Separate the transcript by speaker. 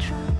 Speaker 1: true.